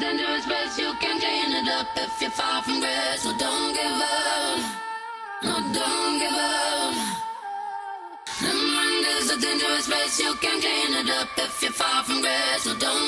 dangerous place. You can clean it up if you're far from grace. So don't give up. No, don't give up. The mind is a dangerous place. You can clean it up if you're far from grace. So don't